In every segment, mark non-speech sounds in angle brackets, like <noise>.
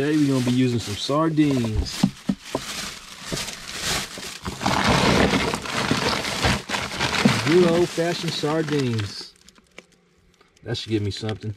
Today we're gonna be using some sardines. Good old fashioned sardines. That should give me something.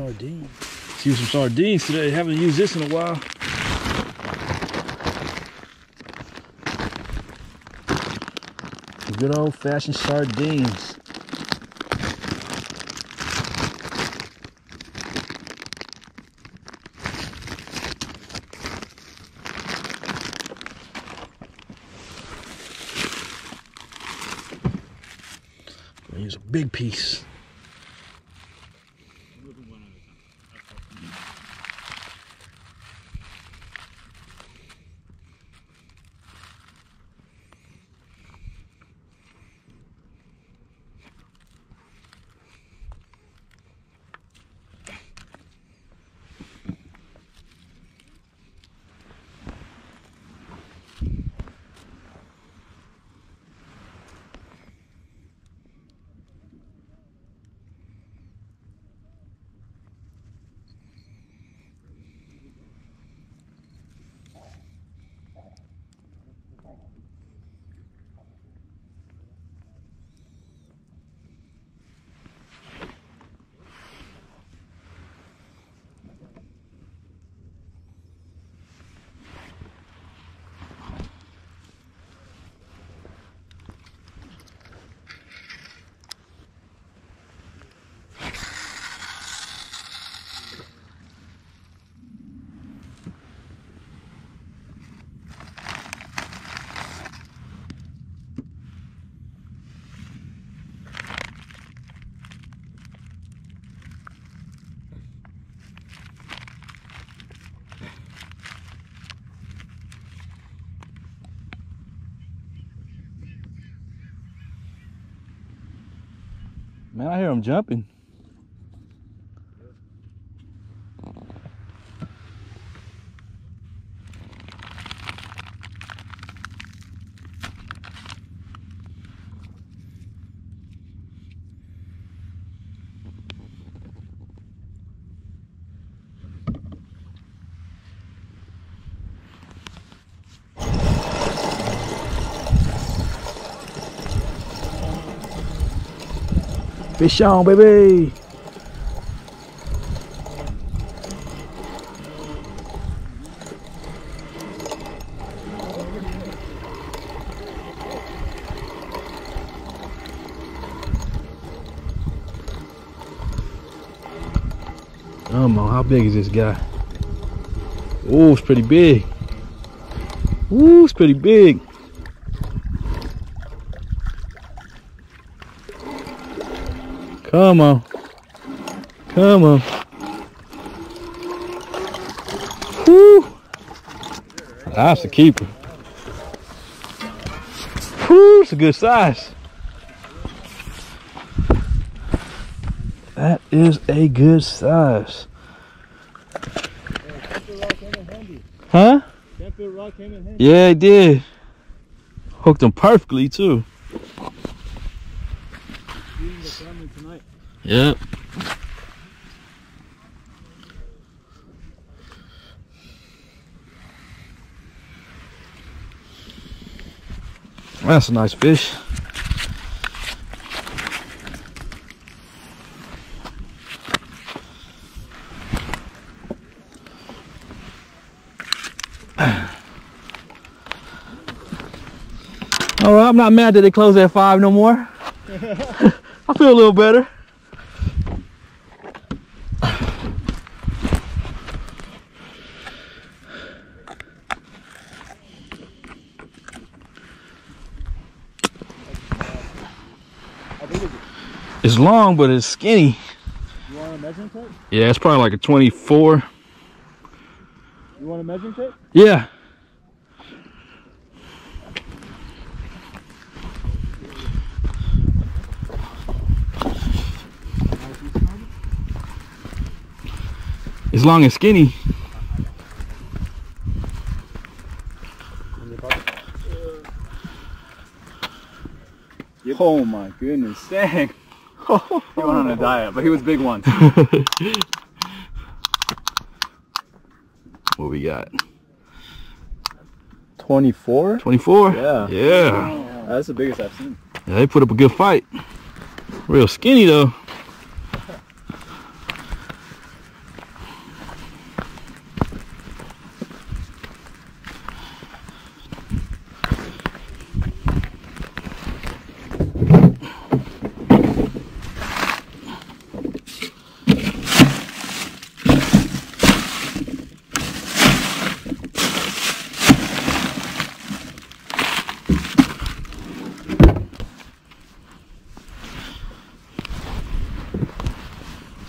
Sardines. Let's use some sardines today. Haven't used this in a while. Good old fashioned sardines. Use a big piece. Man, I hear them jumping. Fish on, baby. Come on, how big is this guy? Oh, it's pretty big. Ooh, it's pretty big. Come on. Come on. Woo. That's a keeper. Woo, it's a good size. That is a good size. Huh? Yeah, it did. Hooked him perfectly too. Yep. That's a nice fish. All right, I'm not mad that they closed at five no more. <laughs> I feel a little better. It's long, but it's skinny. You want a measuring tape? Yeah, it's probably like a 24. You want a measuring tape? Yeah. It's long and skinny. Oh my goodness, dang. <laughs> He went on a oh. diet, but he was big once. what we got? 24? 24? Yeah. Yeah. That's the biggest I've seen. Yeah, they put up a good fight. Real skinny though.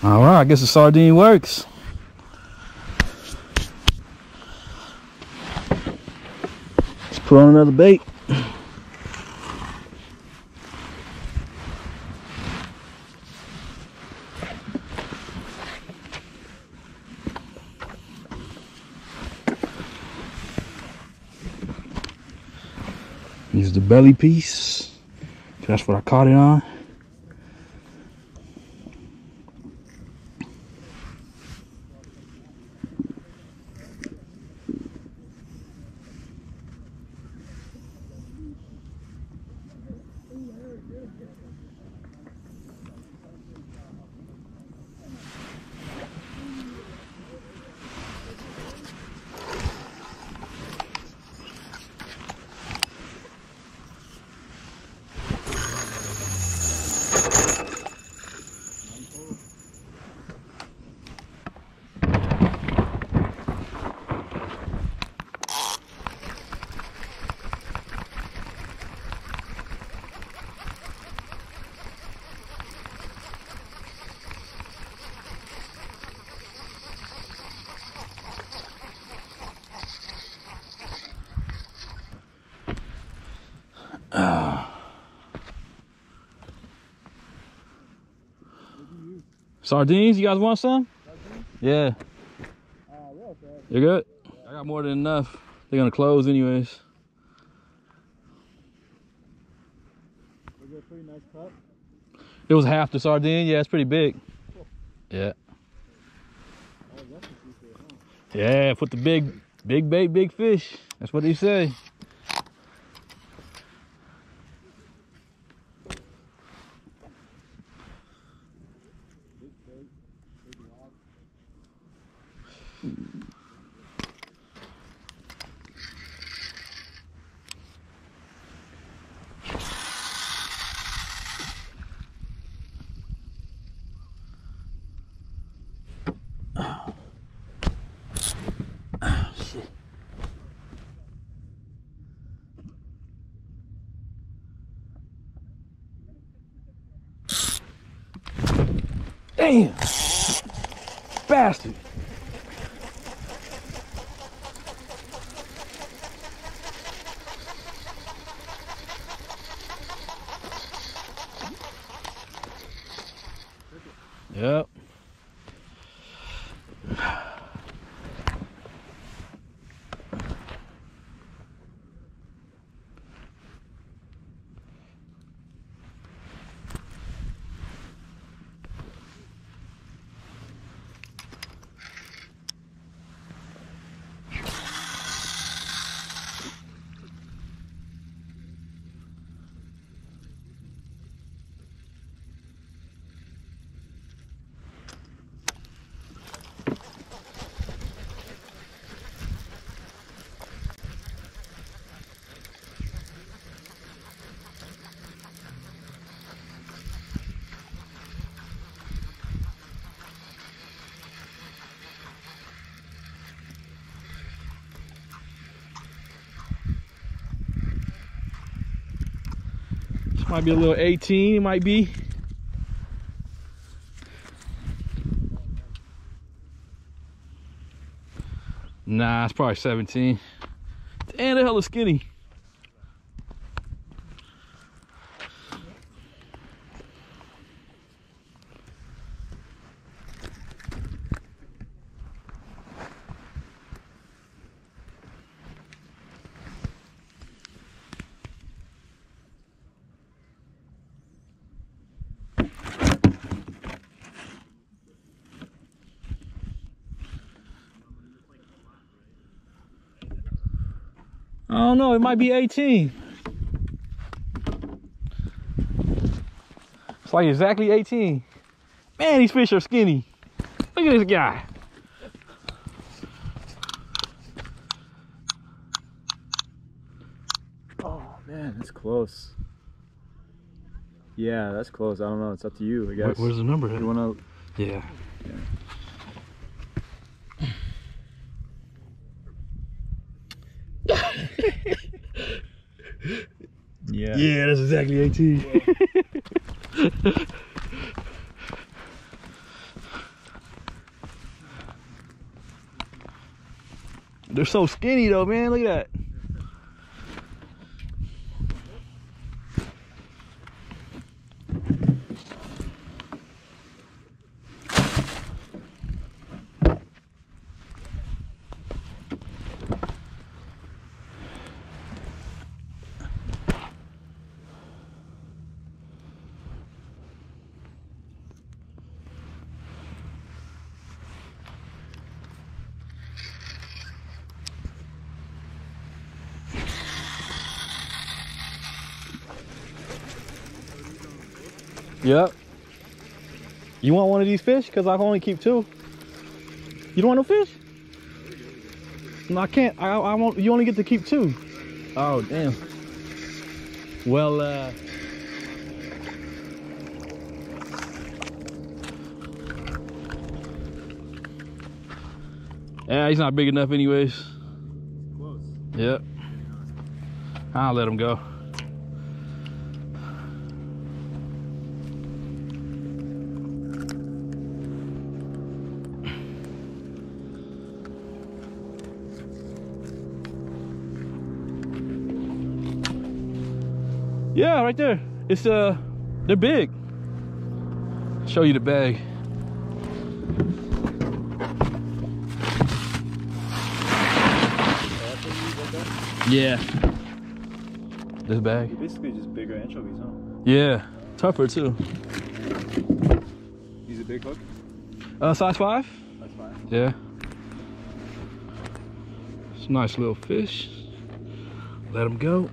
All right, I guess the sardine works. Let's put on another bait. Use the belly piece. That's what I caught it on. Sardines, you guys want some? Yeah. Uh, You're good? I got more than enough. They're gonna close anyways. Was it pretty nice? It was half the sardine. Yeah, it's pretty big. Yeah. Oh, huh? Yeah, put the big, big bait, big fish. That's what they say. Damn. Bastard. Yep. Might be a little 18, it might be. Nah, it's probably 17. Damn, the hell is skinny. I don't know, it might be 18. It's like exactly 18. Man, these fish are skinny. Look at this guy. Oh man, that's close. Yeah, that's close. I don't know. It's up to you, I guess. Where's the number at? you wanna? Yeah. Yeah. Yeah, that's exactly 18. They're so skinny though, man. Look at that. Yep. You want one of these fish? Cause I can only keep two. You don't want no fish? No, I can't. I, I won't. You only get to keep two. Oh damn. Well, uh. Yeah, he's not big enough, anyways. Close. Yep. I'll let him go. Yeah, right there. It's uh they're big. Show you the bag. Yeah. This bag. Basically just bigger anchovies, huh? Yeah. Tougher too. Use a big hook. Uh size five? That's fine. Yeah. It's a nice little fish. Let him go.